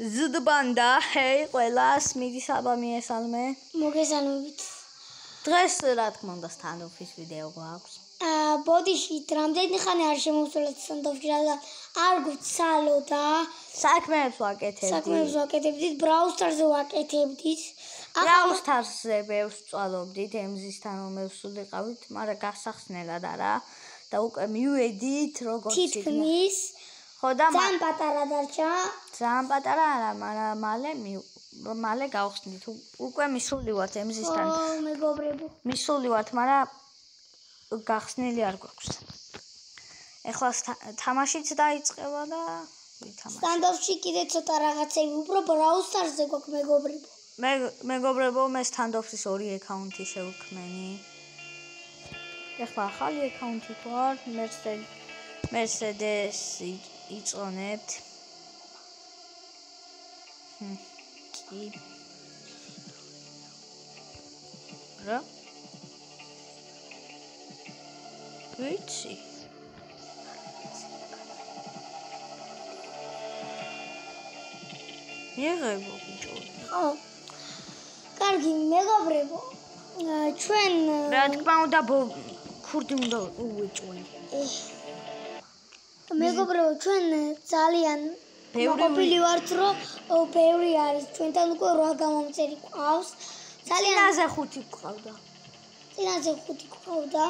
ზდბანდა, ჰეი, ყველას მიდი საბამი ესალმე. მოგესალმებით. დღეს რა თქმა უნდა სტანდოფის ვიდეო გვაქვს. აა ბოდიში რამდენი ხანი არ შემოსულა სტანდოფში რა არ გვცალო და საქმეებს ვაკეთებდი. საქმეებს ვაკეთებდით, ბრაუსტარზე ვაკეთებდით. ბრაუსტარზე ბევრს წვალობდით, ემზისთან მომევსულიყავით, მაგრამ გასახსნელად არა და უკვე მივედით როგორც თითქმის ხო და ძალიან პატარა დარჩა. ძალიან პატარა არა, მაგრამ მალე მალე გავხსნით. უკვე მისული ვართ ემზისთან. ო, მეგობრებო. მისული ვართ, მაგრამ გახსნილი არ გვაქვს. ეხლა თამაშიც დაიწყება და ვითამაშ. სტანდოფში კიდე ცოტა რაღაცები უფრო ბრაუსტარზე გვაქვს მეგობრებო. მე მეგობრებო, მე სტანდოფის ორი აკაუნთი შევქმენი. ეხლა ახალი აკაუნთი ვარ, Mercedes იწონებთ. კი. რა? ვიცი. იღებო ბიჭო. ხო. კარგი, მეგობრებო. ჩვენ რა თქმა უნდა ქურდი უნდა უეჭვენ. მეგობრებო, ჩვენ ძალიან მოგობილი ვართ, რომ ბევრი არის. ჩვენთან უკვე 8 გამომწერი ყავს. ძალიან წინაზე 5 ყავდა. წინაზე 5 ყავდა.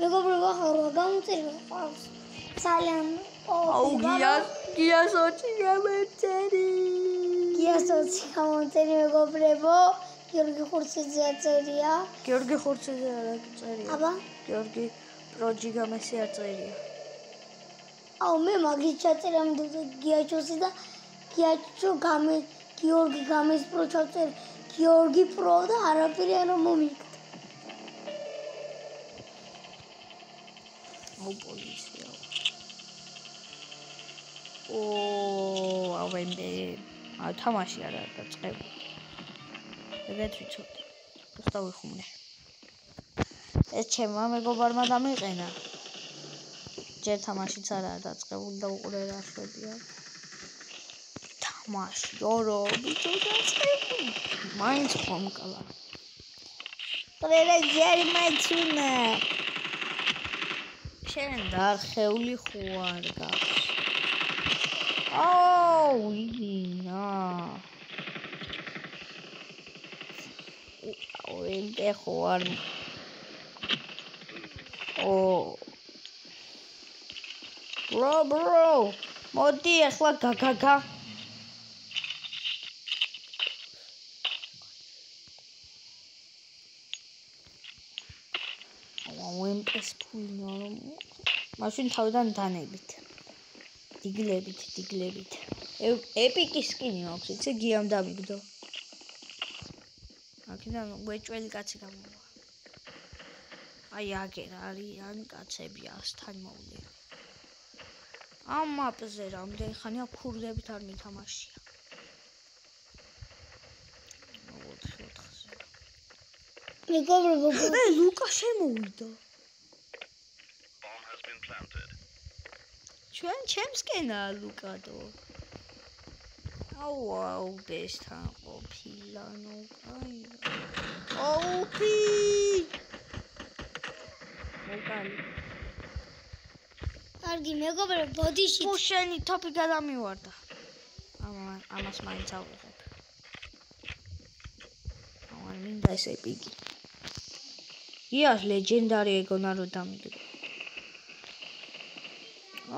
მეგობრებო, ახლა 8 გამომწერი ყავს. ძალიან აუ გია გია სოჩი გამომწერი. გია სოჩი გამომწერი მეგობრებო. გიორგი ხურციძე აწერია. გიორგი ხურციძე არ აწერია. აბა, გიორგი პროჯიგამესი აწერია. აუ მე მაგის ჩაწერა მიდოდა გიაჩოსი და გიაჩო გამე გიორგი გამეს პრო ჩაწერ გიორგი პრო და არაფერი არ მომიგდა აუ პოლიცია ო ავენდე ა თამაში არა დაწყება ეგეთ ვიცოდი. უხტა ვიხუმნე ეს ჩემმა მეგობარმა დამიყენა ჯერ თამაშიც არ არის დაწყებული და უყურე რა შვებია. თამაში, ორო, ბიჭო დაწყებული. მაინც ხომ კალა. პრერე ჯერი მაინც უნდა. შენ დარხეული ხო არ გაქვს? აუ, ინა. აუ, ენტე ხო არ ო bro bro. მოდი ახლა გაგაგა ვემპეს ფულნო მაშინ თავიდან დანებით. დიგლებით დიგლებით. ეპიკის სკინი მაქვს იცი გიამ დამიგდო. აქედან უეჭველი კაცი გამოვა. აი აგერ არიან კაცები ასთან მოვლენ ამ მაპზე რამდენი ხანია ქურდებით არ მითამაშია. მეგობრებო, ე ლუკა შემოვიდა. ჩვენ ჩემსკენა ლუკადო. აუ აუ ბესთან ყოფილა ნუ აი. აუ პი. მოკალი. კარგი მეგობრებო ბოდიში თუ შენი ტოპი გადამივარდა. ამა ამას მაინც ავიღებ. ამა მინდა ეს ეპიკი იას ლეგენდარი ეგონა რო დამიდო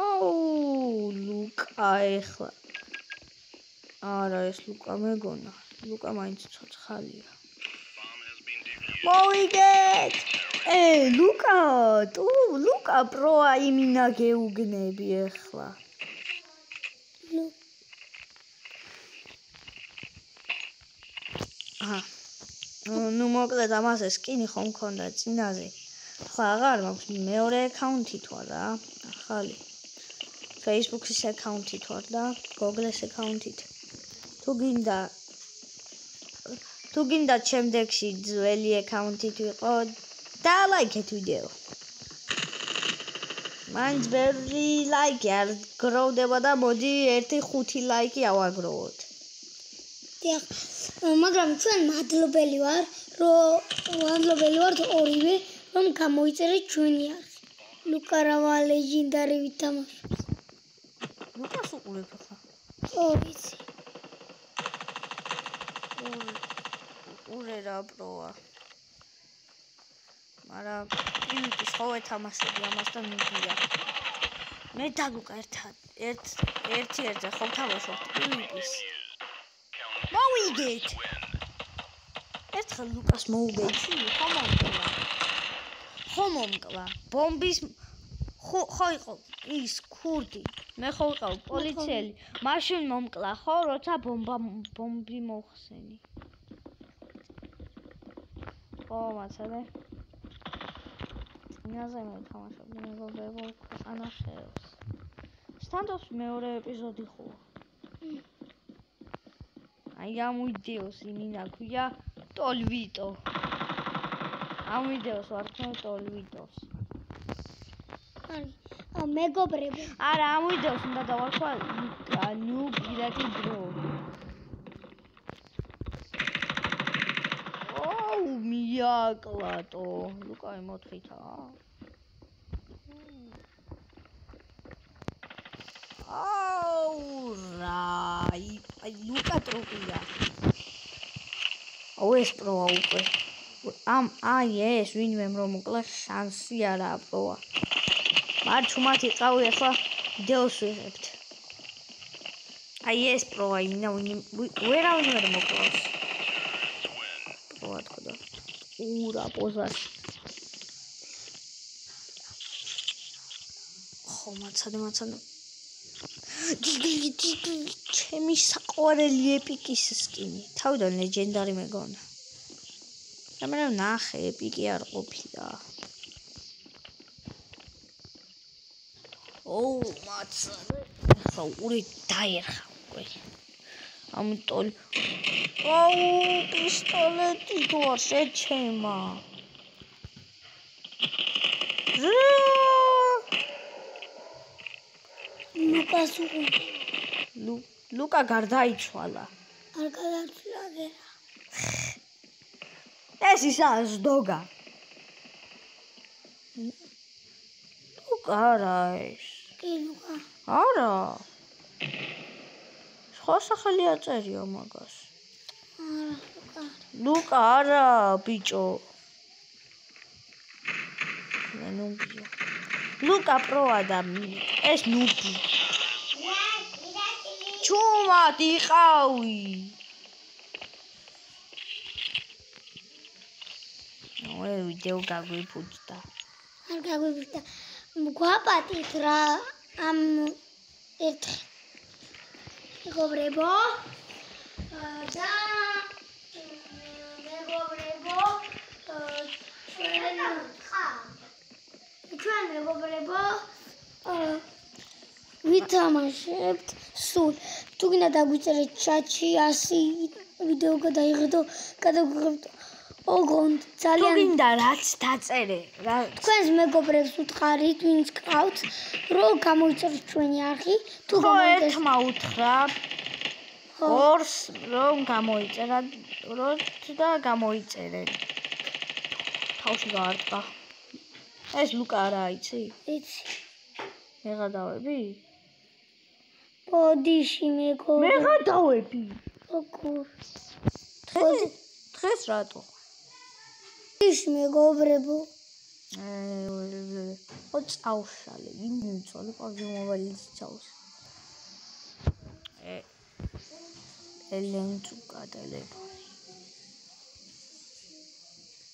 აუ ლუკა ეხლა. არა ეს ლუკა მეგონა ლუკა მაინც ცოცხალია. მოვიგეთ ე ლუკა თუ ლუკა პრო აიმინა გეუგნები ახლა აჰა. ნუ მოკლედ ამას სკინი ხომ მქონდა წინაზე. ხო აღარ მაქვს მეორე აკაუნთი თუ არა ახალი Facebook-ის აკაუნთი თუ არა Google-ის აკაუნთით თუ გინდა თუ გინდა შემდეგში ძველი აკაუნთი თუ იყო და ლაიქეთ ვიდეო. მაინც ბევრი ლაიქი არ გროვდება და მოდი 1-5 ლაიქი ავაგროვოთ. დიახ მაგრამ ჩვენ მადლობელი ვარ რომ მადლობელი ვართ ორივე რომ გამოიწერეთ ჩვენი არხი. ლუკარავა ლეგენდარი ვითამაშობს ლუკას უყურებ ხა ო ვიცი. ურე რა პროა მაგრამ იმის ხო ეთამაშები ამასთან მიდია მე და ლუკა ერთად ერთ ერთი ერთზე ხო თამაშობთ იმის მოვიგეთ. ერთხელ ლუკას მოუგეიცი, ხო მომკლა. ხო მომკლა. ბომბის ხო ხო იყო ის ქურდი. მე ხო ვიყავ პოლიციელი. მაშინ მომკლა, ხო, როცა ბომბა ბომბი მოხსენი. ო, მაცადე. ნაზა მე თამაშობ, მე მეგობრებო, ქვეყანა შეებს. სტანდარტ მეორე ეპიზოდი ხო? აი ამ ვიდეოს იმინა ქვია ტოლვიტო ამ ვიდეოს ვარქნო ტოლვიტოს აი მეგობრებო არა ამ ვიდეოს უნდა დავარქვა ნუ გირაკი ბრო ოუ მიაკლატო. ლუკაი მოთხითა აუ რაი აი ლუკა ტროპია აუ ეს პროა უკვე. ამ აი ეს ვინმე რომ მოკლა შანსი არა პროა მარ ჩუმად იყავი ახლა ვიდეოს ვიღებთ. აი ეს პროა იმინა ვერავინ ვერ მოკლავს პროა თქო და ურა პოზაში ხო მაცადე მაცადე ჩემი საყვარელი ეპიკის სკინი. თავიდან ლეგენდარი მეგონა. მაგრამ ნახე, ეპიკი არ ყოფილა. ოუ, მაცა. ხო, ური დაერხა უკვე. ამიტომ ოუ, პისტოლეტი თუ არ შეჩემა. ლუკას უყო ლუ ლუკა გარდაიცვალა. არ გადარჩა ვერა ეს ისა ზდოგა ლუკა რა ეს. კი ლუკა. არა. სხვა სახელი აწერიო მაგას. არა ლუკა არა ბიჭო. ნუბია. ლუკა პრო ადამი ეს ნუბი. ჩუმად იყავი. ნოე ვიდეო გაგვიფუჭდა არ გაგვიფუჭდა გვაპატით რა ამ ერთ მეგობრებო და ჩვენ მეგობრებო ვითამაშებთ სულ. თუ გინდა დაგვიწერეთ ჩატში 100 ვიდეო გადაიღეთო გადაგვიღებთ ოღონდ ძალიან თუ გინდა რაც დაწერე რა თქვენს მეგობრებს უთხარით ვინც ყავთ რომ გამოიწეროთ ჩვენი არხი თუ ერთმა უთხრა. ორს რომ გამოიწერა რომ და გამოიწერეთ თავში გაარტყა ეს ლუკა რა იცი? იცი. მე გადავები? პოდიში მეგო. მე გადავები. დღეს დღეს რატო? ის მეგობრებო. აა ო წავშალე, იმი წოლი პავი მობაილის წავს. ე ელენცუკა ტელეფონი.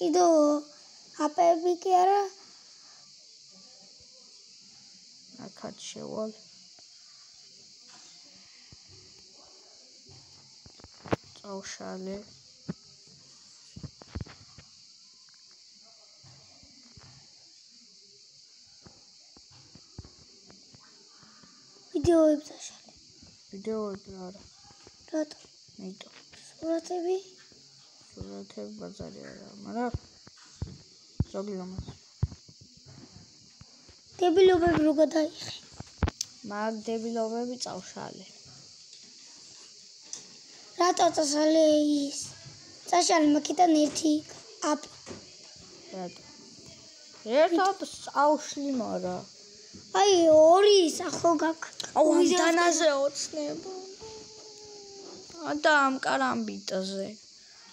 კიდო აპები კი არა? აქაც შევალ წავშალე ვიდეოებს აშალე ვიდეოები არა? რატო? ნიტო. სურათები? სურათები ბაზარი არა მაგრამ ლამაზ დებილობები რო გადაიხე მაგ დებილობები წავშალე რატო წასალე ის? წაშალე მაგიდან ერთი აპ. რატო? ერთად წავშლი მარა. აი ორი სახო გაკ. აუ ამ დანაზე ოცნება. და ამ კარამბიტაზე.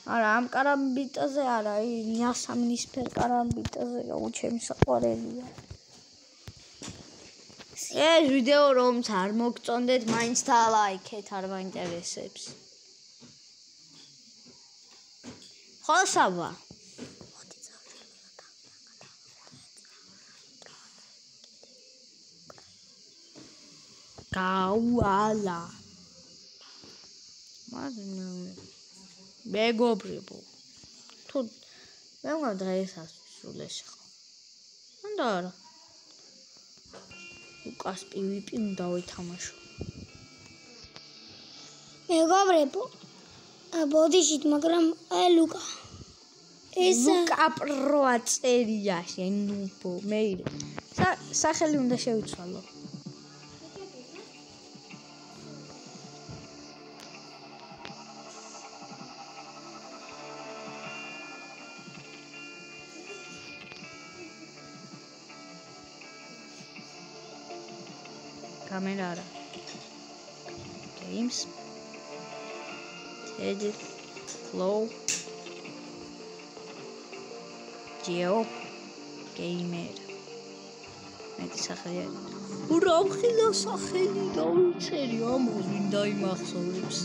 არა, ამ კარამბიტაზე არა, აი ნიასამნისფერ კარამბიტაზე, აუ ჩემი საყვარელია. ეს ვიდეო რომც არ მოგწონდეთ, მაინც დალაიქეთ, არ მაინტერესებს. ხოსავა. გაუალა. მაგრამ მეგობრებო. თუ მე მგონი დღესაც სულ ეს ხო. ანუ არა. უკას PvP უნდა ვითამაშო. მეგობრებო. ბოდიშით, მაგრამ აი ლუკა. ეს ლუკა პროა წერია შენ ნუბო მე სახელი უნდა შევიცვალო. კამერა არა. Games. Edit flow geo. Gamer. მეტი სახელი არის. ურა ხილა სახელი დაუწერი ამოს ვინ დაიმახსოვრებს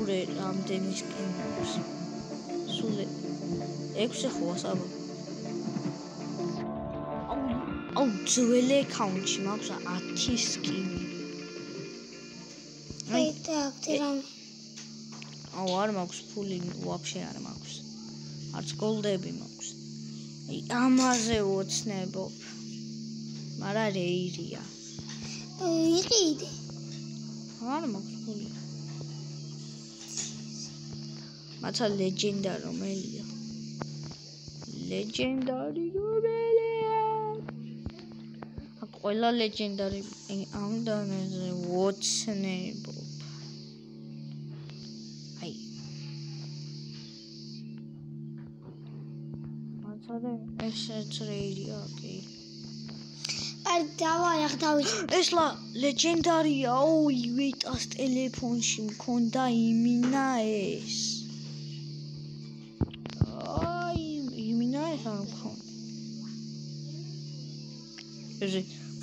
ურე რამდენი სკინს სულ 6 ხო ასაბა აუ ძველი აკაუნტში მაქვს 10 სკინი. აი так, ტერამ. აუ არ მაქვს ფული, ვაფშე არ მაქვს. არც გოლდები მაქვს. აი ამაზე ვოცნებობ. მარა რეირია. იყიდე. არ მაქვს ფული. მაცა ლეგენდა რომელია? ლეგენდარი რომელია? ყველა ლეგენდარი ამ დანაზე ვოცნებო. აი. მაცადე ეს რეიდია, ოკეი. არ დავაი ახ დავიჭი. ეს ლა ლეგენდარია, ოი, ვიტას ტელეფონში მქონდა იმინა ეს. აი, იმინა ეს არ მქონდა.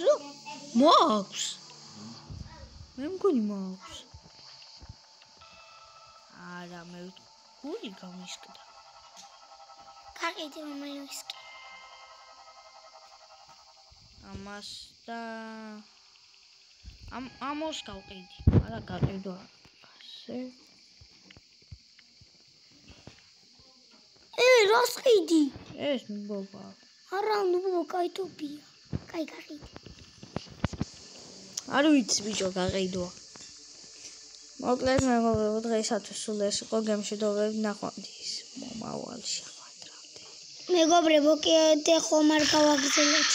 მაქვს მე მგონი მაქვს არა მე გული გამისკდა. კაკეთი მომელოსკი ამას და ამ ამოს გავყიდი. არა გაყიდო ასე. ე რას ყიდი? ეს მბობა არა ნუ კაიტოპია კაი გაყიდი არ ვიცი ბიჭო გაყიდო მოკლედ მეგობრებო დღეისათვის სულ ეს იყო გემშვიდობები ნახვამდის. მომავალ შეხვედრამდე. მეგობრებო კიდე ხომ არ გავაგზავნეთ